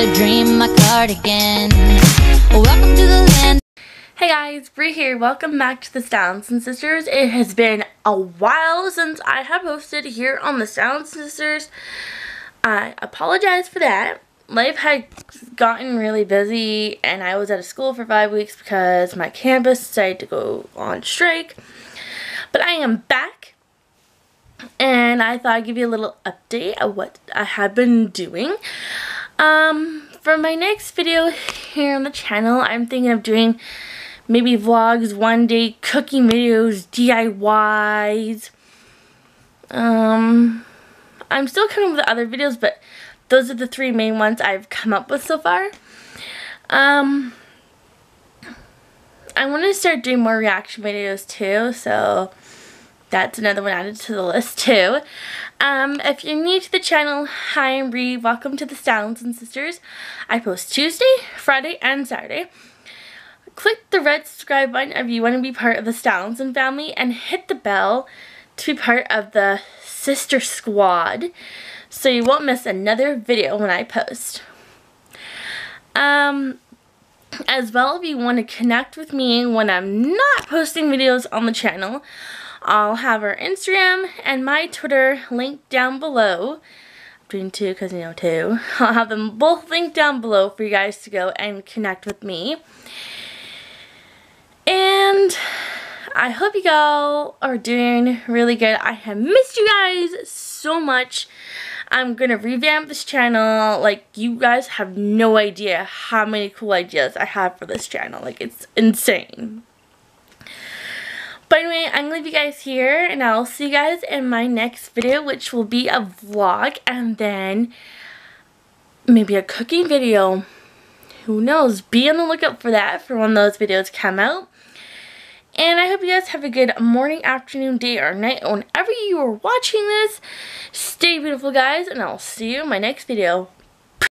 a dream, my cardigan. Welcome to the land. Hey guys, Bri here. Welcome back to the Stylinson Sisters. It has been a while since I have hosted here on the Stylinson Sisters. I apologize for that. Life had gotten really busy and I was out of school for five weeks because my campus decided to go on strike. But I am back and I thought I'd give you a little update of what I have been doing. Um, for my next video here on the channel, I'm thinking of doing maybe vlogs, one day cooking videos, DIYs. Um, I'm still coming with other videos, but those are the three main ones I've come up with so far. Um, I want to start doing more reaction videos too, so that's another one added to the list too. Um, if you're new to the channel, hi, I'm Bri. Welcome to the Stylinson Sisters. I post Tuesday, Friday, and Saturday. Click the red subscribe button if you want to be part of the Stylinson family and hit the bell to be part of the Sister Squad so you won't miss another video when I post. Um, as well, if you want to connect with me when I'm not posting videos on the channel, I'll have our Instagram and my Twitter linked down below. I'm doing two because you know two. I'll have them both linked down below for you guys to go and connect with me. And I hope you all are doing really good. I have missed you guys so much. I'm gonna revamp this channel. Like, you guys have no idea how many cool ideas I have for this channel. Like, it's insane. But anyway, I'm going to leave you guys here, and I'll see you guys in my next video, which will be a vlog, and then maybe a cooking video. Who knows? Be on the lookout for that, for when those videos come out. And I hope you guys have a good morning, afternoon, day, or night, whenever you are watching this. Stay beautiful, guys, and I'll see you in my next video.